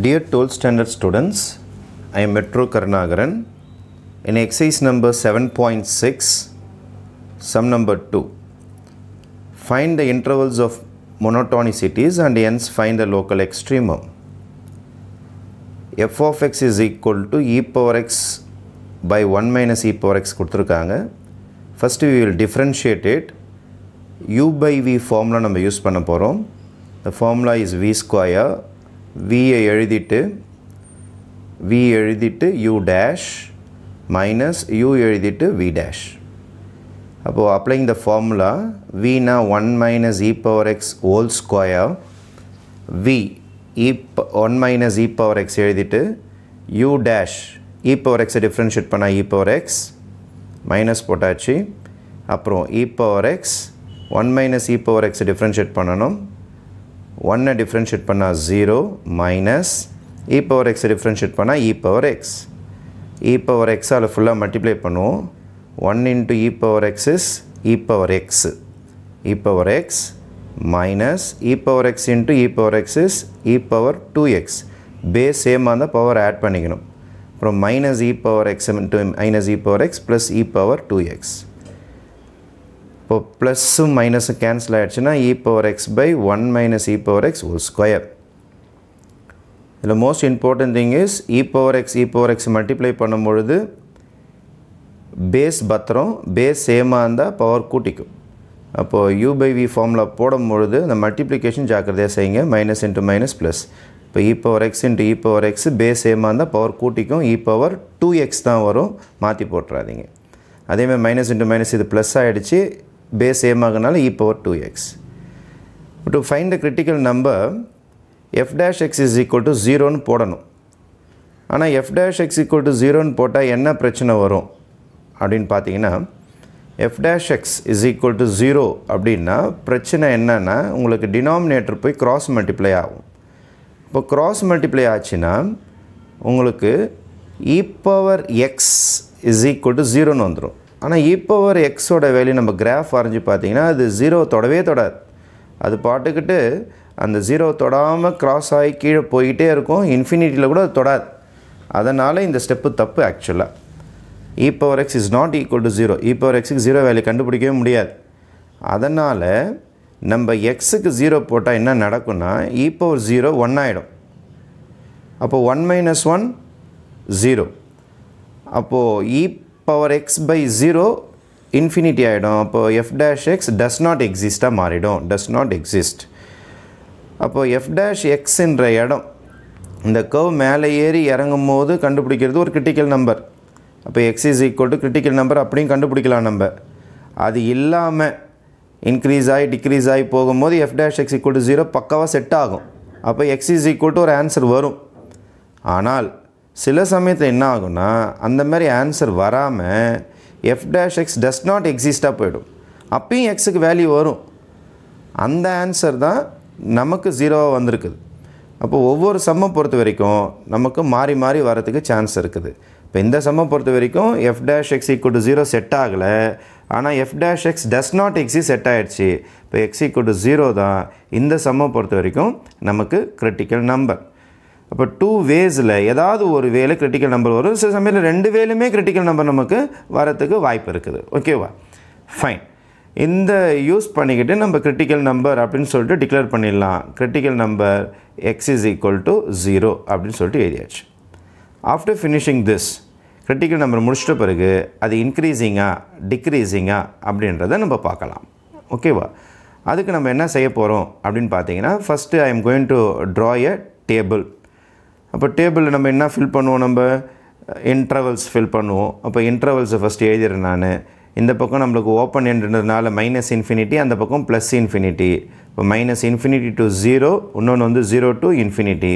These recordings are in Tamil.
Dear 12th standard students, I am Metro Karnagaran. In exercise number 7.6, sum number 2, find the intervals of monotonicities and hence find the local extremum. f of x is equal to e power x by 1 minus e power x கொடுத்துருக்காங்க first we will differentiate it u by v formula நம்ம யூஸ் பண்ண போகிறோம் the formula is v square V-ஐ எழுதிட்டு v எழுதிட்டு u dash minus u எழுதிட்டு v dash. அப்போது அப்ளைங் த ஃபார்முலா வினா one minus e power x whole square v e one minus e power x எழுதிட்டு யூ டேஷ் இ பவர் எக்ஸை டிஃப்ரென்ஷியேட் பண்ணால் இ பவர் எக்ஸ் மைனஸ் போட்டாச்சு. அப்புறம் e power x one minus e power எக்ஸை டிஃப்ரென்ஷியேட் பண்ணணும். ஒன்னை டிஃப்ரென்ஷியேட் பண்ணால் ஜீரோ மைனஸ் இ பவர் எக்ஸை டிஃப்ரென்ஷியேட் பண்ணால் e power x e power எக்ஸால் ஃபுல்லாக மல்டிப்ளை பண்ணுவோம் one into e power x is e power x e power x minus e power x into e power x is e power two x base சேமாக இருந்தால் பவர் ஆட் பண்ணிக்கணும் அப்புறம் minus e power x into minus e power x plus e power two x இப்போ ப்ளஸ்ஸும் மைனஸும் கேன்சல் ஆகிடுச்சுன்னா e power x by one minus e power x ஒரு ஸ்கொயர் இதில் most important thing is e power x e power x multiply பண்ணும்பொழுது பேஸ் பத்திரம் பேஸ் சேமாக இருந்தால் பவர் கூட்டிக்கும். அப்போது யூ பை வி ஃபார்மில் போடும் பொழுது அந்த மல்டிப்ளிகேஷன் ஜாக்கிரதையாக செய்யுங்க. மைனஸ் இன்ட்டு மைனஸ் ப்ளஸ் இப்போ e power x into e power x base சேமாக இருந்தால் பவர் கூட்டிக்கும். இ பவர் டூ எக்ஸ் தான் வரும். மாற்றி போட்டுறாதீங்க. அதேமாதிரி மைனஸ் இன்ட்டு மைனஸ் இது ப்ளஸ் ஆகிடுச்சு base same ஆகுனால e power two x to find the critical number f dash x is equal to ஜீரோன்னு போடணும். ஆனால் f dash x equal to ஜீரோன்னு போட்டால் என்ன பிரச்சனை வரும்? அப்படின்னு பார்த்தீங்கன்னா f dash x is equal to zero அப்படின்னா பிரச்சனை என்னென்னா உங்களுக்கு டினாமினேட்டர் போய் க்ராஸ் மல்டிப்ளை ஆகும். இப்போ க்ராஸ் மல்டிப்ளை ஆச்சுன்னா உங்களுக்கு e power x is equal to ஜீரோன்னு வந்துடும் ஆனால் இப்போ ஒரு எக்ஸோட வேல்யூ நம்ம கிராஃப் வரைஞ்சி பார்த்தீங்கன்னா அது ஜீரோ தொடவே தொடாது. அது பாட்டுக்கிட்டு அந்த ஜீரோ தொடாமல் க்ராஸ் ஆகி கீழே போய்கிட்டே இருக்கும். இன்ஃபினிட்டியில் கூட அது தொடாது. அதனால் இந்த ஸ்டெப்பு தப்பு ஆக்சுவலாக e power x is not equal to zero e power எக்ஸுக்கு ஜீரோ வேல்யூ கண்டுபிடிக்கவே முடியாது. அதனால் நம்ம எக்ஸுக்கு ஜீரோ போட்டால் என்ன நடக்கும்னா இ பவர் ஜீரோ ஒன் ஆகிடும் அப்போது ஒன் மைனஸ் ஒன் ஜீரோ அப்போது e power x by zero infinity ஆகிடும் அப்போது f dash x does not எக்ஸிஸ்ட்டாக மாறிடும். டஸ் நாட் எக்ஸிஸ்ட் அப்போது எஃப் டேஷ் எக்ஸுன்ற இடம் இந்த கர்வ் மேலே ஏறி இறங்கும் போது கண்டுபிடிக்கிறது ஒரு கிரிட்டிக்கல் நம்பர் அப்போ x is equal to critical number அப்படியும் கண்டுபிடிக்கலாம் நம்ம. அது இல்லாமல் இன்க்ரீஸ் ஆகி டிக்ரீஸ் ஆகி போகும்போது f dash x equal to zero பக்காவாக செட் ஆகும். அப்போ எக்ஸ் இஸ் ஈக்குவல் டு ஒரு ஆன்சர் வரும். ஆனால் சில சமயத்தில் என்ன ஆகும்னா அந்த மாதிரி ஆன்சர் வராமல் f dash x does not எக்ஸிஸ்டாக போயிடும். அப்பயும் எக்ஸுக்கு வேல்யூ வரும். அந்த ஆன்சர் தான் நமக்கு ஜீரோவாக வந்திருக்குது. அப்போ ஒவ்வொரு சம்மை பொறுத்த வரைக்கும் நமக்கு மாறி மாறி வரதுக்கு சான்ஸ் இருக்குது. இப்போ இந்த சம்மை பொறுத்த வரைக்கும் f dash x equal to zero set ஆகலை. ஆனால் f dash x does not exist set ஆகிடுச்சு இப்போ எக்ஸ் ஈக்குவல் டு ஜீரோ தான் இந்த சம்மை பொறுத்த வரைக்கும் நமக்கு கிரிட்டிக்கல் நம்பர் அப்போ டூ வேஸில் ஏதாவது ஒரு வேலை கிரிட்டிக்கல் நம்பர் வரும். சில சமயத்தில் ரெண்டு வேலுமே கிரிட்டிக்கல் நம்பர் நமக்கு வரத்துக்கு வாய்ப்பு இருக்குது. ஓகேவா ஃபைன் இந்த யூஸ் பண்ணிக்கிட்டு நம்ம கிரிட்டிக்கல் நம்பர் அப்படின்னு சொல்லிட்டு டிக்ளேர் பண்ணிடலாம். Critical number x is equal to zero அப்படின்னு சொல்லிட்டு எழுதியாச்சு. After finishing this critical number முடிச்சிட்ட பிறகு அது இன்க்ரீஸிங்காக டிக்ரீஸிங்காக அப்படின்றத நம்ம பார்க்கலாம். ஓகேவா அதுக்கு நம்ம என்ன செய்ய போகிறோம் அப்படின்னு பார்த்தீங்கன்னா first I am going to draw a table அப்போ டேபிளில் நம்ம என்ன ஃபில் பண்ணுவோம் நம்ம? இன்ட்ரவல்ஸ் ஃபில் பண்ணுவோம். அப்போ இன்ட்ரவல்ஸை ஃபஸ்ட்டு எழுதிடுறேன் நான். இந்த பக்கம் நம்மளுக்கு ஓப்பன் என்றதுனால மைனஸ் இன்ஃபினிட்டி அந்த பக்கம் ப்ளஸ் இன்ஃபினிட்டி இப்போ மைனஸ் இன்ஃபினிட்டி டு ஜீரோ இன்னொன்று வந்து ஜீரோ டு இன்ஃபினிட்டி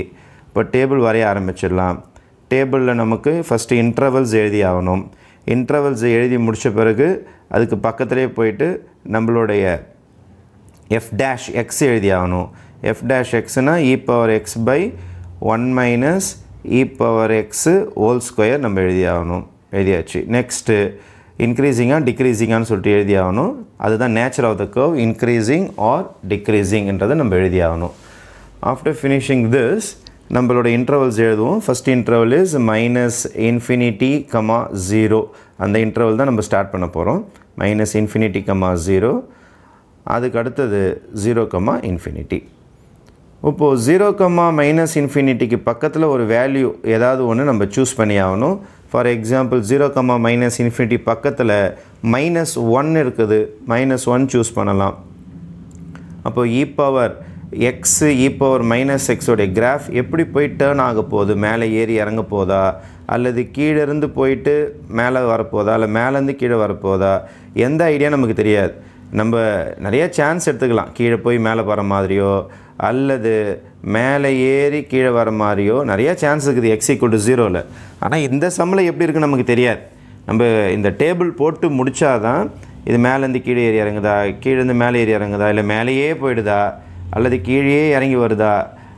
இப்போ டேபிள் வரைய ஆரம்பிச்சிடலாம். டேபிளில் நமக்கு ஃபஸ்ட்டு இன்ட்ரவல்ஸ் எழுதி ஆகணும். இன்ட்ரவல்ஸ் எழுதி முடித்த பிறகு அதுக்கு பக்கத்துலேயே போயிட்டு நம்மளுடைய எஃப் டேஷ் எக்ஸ் எழுதி ஆகணும். F dash எக்ஸ்னால் e power x by one minus e power x whole square நம்ம எழுதியாகணும். எழுதியாச்சு. நெக்ஸ்ட்டு இன்க்ரீஸிங்காக டிக்ரீஸிங்கான்னு சொல்லிட்டு எழுதியாகணும். அதுதான் nature of the curve increasing or டிக்ரீஸிங்ன்றதை நம்ம எழுதியாகணும். ஆஃப்டர் ஃபினிஷிங் திஸ் நம்மளோட இன்டர்வல்ஸ் எழுதுவோம். First interval is minus infinity comma zero அந்த இன்டர்வல் தான் நம்ம ஸ்டார்ட் பண்ண போகிறோம் மைனஸ் இன்ஃபினிட்டி கமா ஜீரோ அதுக்கு அடுத்தது ஜீரோ கமா இன்ஃபினிட்டி இப்போது ஜீரோ கம்மா மைனஸ் இன்ஃபினிட்டிக்கு பக்கத்தில் ஒரு வேல்யூ ஏதாவது ஒன்று நம்ம சூஸ் பண்ணி ஆகணும். For example zero comma minus infinity பக்கத்தில் மைனஸ் ஒன் இருக்குது. மைனஸ் ஒன் சூஸ் பண்ணலாம். அப்போது e power x e power minus எக்ஸோடைய graph எப்படி போய் டேர்ன் ஆக போகுது? மேலே ஏறி இறங்க போதா? அல்லது கீழே இருந்து போயிட்டு மேலே வரப்போதா இல்லை மேலேருந்து கீழே வரப்போதா எந்த ஐடியா நமக்கு தெரியாது. நம்ம நிறைய சான்ஸ் எடுத்துக்கலாம். கீழே போய் மேலே வர மாதிரியோ அல்லது மேலே ஏறி கீழே வர மாதிரியோ நிறையா சான்ஸ் இருக்குது எக்ஸ் ஈக்குவல் டு ஜீரோவில் ஆனால் இந்த சம்மில் எப்படி இருக்குன்னு நமக்கு தெரியாது. நம்ம இந்த டேபிள் போட்டு முடித்தாதான் இது மேலேருந்து கீழே ஏறி இறங்குதா கீழேருந்து மேலே ஏறி இறங்குதா இல்லை மேலேயே போயிடுதா அல்லது கீழேயே இறங்கி வருதா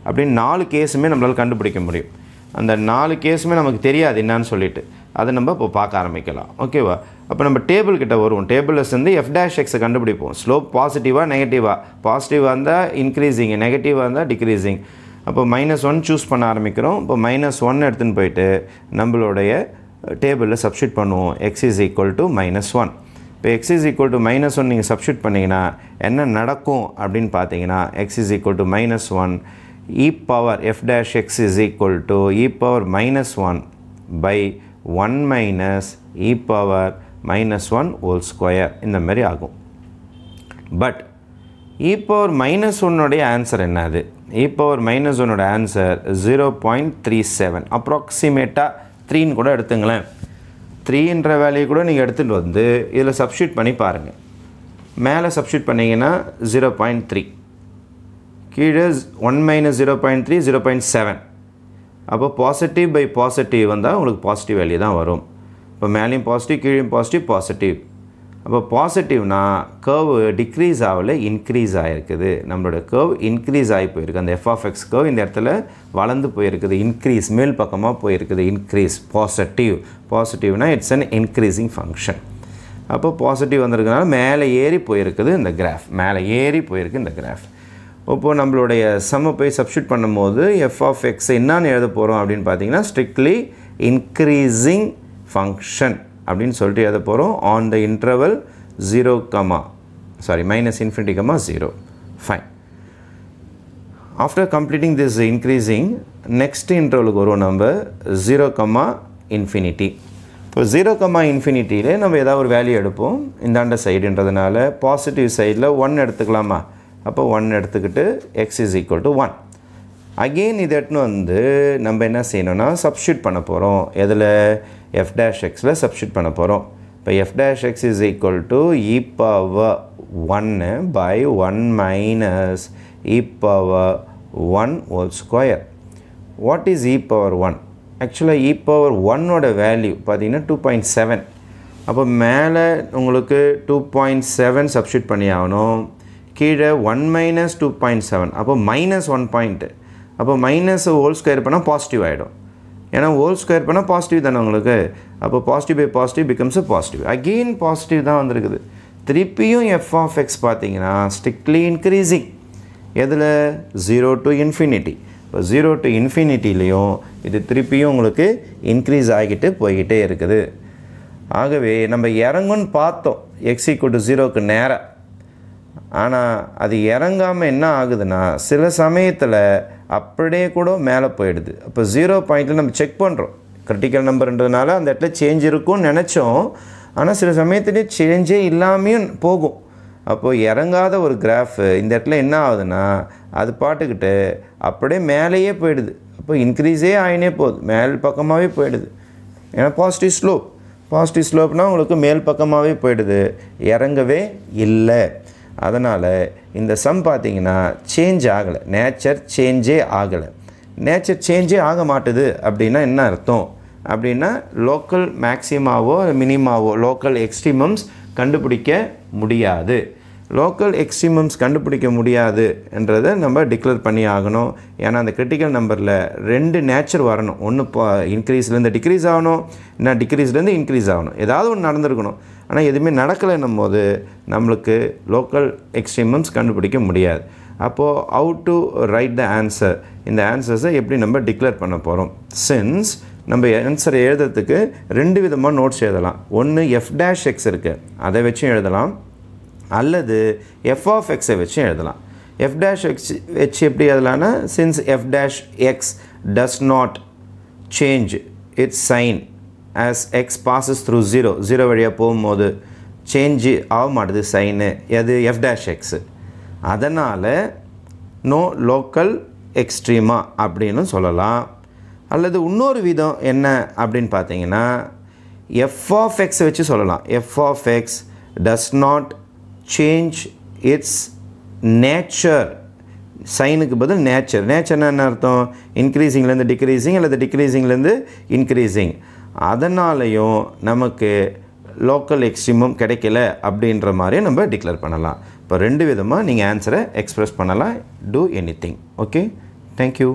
அப்படின்னு நாலு கேஸுமே நம்மளால் கண்டுபிடிக்க முடியும். அந்த நாலு கேஸுமே நமக்கு தெரியாது என்னன்னு சொல்லிட்டு. அதை நம்ம இப்போ பார்க்க ஆரம்பிக்கலாம். ஓகேவா அப்போ நம்ம டேபிள் கிட்ட வருவோம். டேபிளில் சேர்ந்து எஃப் டேஷ் எக்ஸை கண்டுபிடிப்போம். ஸ்லோப் பாசிட்டிவாக நெகட்டிவாக பாசிட்டிவாக இருந்தால் இன்க்ரீஸிங் நெகட்டிவாக இருந்தால் டிக்ரீஸிங் அப்போ மைனஸ் ஒன் சூஸ் பண்ண ஆரம்பிக்கிறோம். இப்போ மைனஸ் ஒன் எடுத்துன்னு போயிட்டு நம்மளுடைய டேபிளில் சப்ஸ்டியூட் பண்ணுவோம். X is equal to minus one இப்போ x is equal to minus one நீங்கள் சப்ஸ்டியூட் பண்ணிங்கன்னா என்ன நடக்கும் அப்படின்னு பார்த்தீங்கன்னா x is equal to minus one e power f dash x is equal to e power minus one by one minus e power minus one whole square இந்த மாதிரி ஆகும். பட் இ பவர் மைனஸ் ஒன்னுடைய ஆன்சர் என்னது இ பவர் மைனஸ் ஒன்னோட answer zero point three seven அப்ராக்சிமேட்டாக த்ரீன்னு கூட எடுத்துங்களேன். த்ரீன்ற வேல்யூ கூட நீங்கள் எடுத்துகிட்டு வந்து இதில் சப்ஸ்டியூட் பண்ணி பாருங்கள் மேலே சப்ஸ்டியூட் பண்ணிங்கன்னா ஜீரோ பாயிண்ட் த்ரீ கீழே one minus zero point three zero point seven அப்போ பாசிட்டிவ் பை பாசிட்டிவ் வந்தால் உங்களுக்கு பாசிட்டிவ் வேல்யூ தான் வரும். இப்போ மேலேயும் பாசிட்டிவ் கீழேயும் பாசிட்டிவ் பாசிட்டிவ் அப்போ பாசிட்டிவ்னா கர்வ் டிக்ரீஸ் ஆகல இன்க்ரீஸ் ஆகிருக்குது நம்மளோட கர்வ் இன்க்ரீஸ் ஆகி போயிருக்கு. அந்த எஃப் ஆஃப் எக்ஸ் கர்வ் இந்த இடத்துல வளர்ந்து போயிருக்குது. இன்க்ரீஸ் மேல் பக்கமாக போயிருக்குது. இன்க்ரீஸ் பாசிட்டிவ் பாசிட்டிவ்னா இட்ஸ் அன் இன்க்ரீஸிங் ஃபங்க்ஷன் அப்போ பாசிட்டிவ் வந்திருக்கனால மேலே ஏறி போயிருக்குது இந்த கிராஃப் மேலே ஏறி போயிருக்கு இந்த கிராஃப் இப்போது நம்மளுடைய சம்மை போய் சப்ஸ்டியூட் பண்ணும்போது எஃப் ஆஃப் எக்ஸ் என்னான்னு எழுத போகிறோம் அப்படின்னு பார்த்தீங்கன்னா ஸ்ட்ரிக்ட்லி இன்க்ரீஸிங் ஃபங்க்ஷன் அப்படின்னு சொல்லிட்டு எழுத போகிறோம் on the interval zero comma sorry minus infinity comma zero fine after completing this increasing next இன்டர்வலுக்கு வரும் நம்ம. ஜீரோ கமா இன்ஃபினிட்டி இப்போ ஜீரோ கமா இன்ஃபினிட்டியில் நம்ம ஏதாவது ஒரு வேல்யூ எடுப்போம். இந்தாண்ட சைடுன்றதுனால பாசிட்டிவ் சைடில் ஒன் எடுத்துக்கலாமா? அப்போ ஒன் எடுத்துக்கிட்டு x is equal to one again இது எடுத்துன்னு வந்து நம்ம என்ன செய்யணும்னா சப்ஸ்டியூட் பண்ண போகிறோம் எதில்? எஃப் டேஷ் எக்ஸில் சப்ஸ்டியூட் பண்ண போகிறோம் இப்போ f dash x is equal to e power ஒன்று by one minus e power one whole square what is e power one ஆக்சுவலாக இ பவர் ஒன்னோட வேல்யூ பார்த்தீங்கன்னா டூ பாயிண்ட் செவன் அப்போ மேலே உங்களுக்கு டூ பாயிண்ட் செவன் சப்ஸ்டியூட் பண்ணி ஆகணும். கீழே one minus two point seven அப்போ மைனஸ் ஒன் பாயிண்ட்டு அப்போ மைனஸ் ஹோல் ஸ்கொயர் பண்ணால் பாசிட்டிவ் ஆகிடும் ஏன்னா ஹோல் ஸ்கொயர் பண்ணால் பாசிட்டிவ் தானே உங்களுக்கு? அப்போ positive by positive becomes a positive again positive தான் வந்திருக்குது. திருப்பியும் எஃப் ஆஃப் எக்ஸ் பார்த்தீங்கன்னா ஸ்ட்ரிக்ட்லி இன்க்ரீஸிங் எதில்? ஜீரோ டு இன்ஃபினிட்டி இப்போ ஜீரோ டு இன்ஃபினிட்டிலையும் இது திருப்பியும் உங்களுக்கு இன்க்ரீஸ் ஆகிட்டு போய்கிட்டே இருக்குது. ஆகவே நம்ம இறங்குன்னு பார்த்தோம். எக்ஸ் ஈக்குவல் டு ஜீரோக்கு நேராக ஆனால் அது இறங்காமல் என்ன ஆகுதுன்னா சில சமயத்தில் அப்படியே கூட மேலே போயிடுது. அப்போ ஜீரோ பாயிண்டில் நம்ம செக் பண்ணுறோம் கிரிட்டிக்கல் நம்பர்ன்றதுனால அந்த இடத்துல சேஞ்ச் இருக்கும்னு நினச்சோம். ஆனால் சில சமயத்துலேயே சேஞ்சே இல்லாமையும் போகும். அப்போது இறங்காத ஒரு கிராஃபு இந்த இடத்துல என்ன ஆகுதுன்னா அது பாட்டுக்கிட்டு அப்படியே மேலேயே போயிடுது. அப்போ இன்க்ரீஸே ஆகினே போகுது. மேல் பக்கமாகவே போயிடுது. ஏன்னா பாசிட்டிவ் ஸ்லோப் பாசிட்டிவ் ஸ்லோப்னால் உங்களுக்கு மேல் பக்கமாகவே போயிடுது. இறங்கவே இல்லை. அதனால் இந்த சம் பார்த்தீங்கன்னா சேஞ்ச் ஆகலை. நேச்சர் சேஞ்சே ஆகலை. நேச்சர் சேஞ்சே ஆக மாட்டுது அப்படின்னா என்ன அர்த்தம்? அப்படின்னா லோக்கல் மேக்ஸிமாவோ மினிமாவோ லோக்கல் எக்ஸ்ட்ரீமம்ஸ் கண்டுபிடிக்க முடியாது. லோக்கல் எக்ஸ்ட்ரீமம்ஸ் கண்டுபிடிக்க முடியாது என்றதை நம்ம டிக்ளேர் பண்ணி ஆகணும். ஏன்னா அந்த கிரிட்டிக்கல் நம்பரில் ரெண்டு நேச்சர் வரணும். ஒன்று இப்போ இன்க்ரீஸ்லேருந்து டிக்ரீஸ் ஆகணும். இல்லை டிக்ரீஸ்லேருந்து இன்க்ரீஸ் ஆகணும். ஏதாவது ஒன்று நடந்திருக்கணும். ஆனால் எதுவுமே நடக்கலைன்னும் போது நம்மளுக்கு லோக்கல் எக்ஸ்ட்ரீமம்ஸ் கண்டுபிடிக்க முடியாது. அப்போது how to write the answer இந்த ஆன்சர்ஸை எப்படி நம்ம டிக்ளேர் பண்ண போகிறோம் சின்ஸ் நம்ம ஆன்சரை எழுதுறதுக்கு ரெண்டு விதமாக நோட்ஸ் எழுதலாம். ஒன்று எஃப் டேஷ் எக்ஸ் இருக்குது அதை வச்சும் எழுதலாம். அல்லது எஃப் ஆஃப் எக்ஸை வச்சு எழுதலாம். எஃப் டேஷ் எக்ஸ் வச்சு எப்படி எழுதலாம்னா since f dash x does not change its sign as x passes through zero zero வழியாக போகும்போது சேஞ்சு ஆக மாட்டுது சைனு எது? எஃப் டேஷ் எக்ஸு அதனால் நோ லோக்கல் எக்ஸ்ட்ரீமா அப்படின்னு சொல்லலாம். அல்லது இன்னொரு விதம் என்ன அப்படின்னு பார்த்தீங்கன்னா எஃப் ஆஃப் எக்ஸ் வச்சு சொல்லலாம். F of x does not change its nature சைனுக்கு பதில் நேச்சர் நேச்சர்னா என்ன அர்த்தம்? இன்க்ரீஸிங்லேருந்து டிக்ரீஸிங் அல்லது டிக்ரீஸிங்லேருந்து இன்க்ரீஸிங் அதனாலையும் நமக்கு லோக்கல் எக்ஸ்ட்ரீமும் கிடைக்கல அப்படின்ற மாதிரியும் நம்ம டிக்ளேர் பண்ணலாம். இப்போ ரெண்டு விதமாக நீங்கள் ஆன்சரை எக்ஸ்ப்ரெஸ் பண்ணலாம். Do anything okay thank you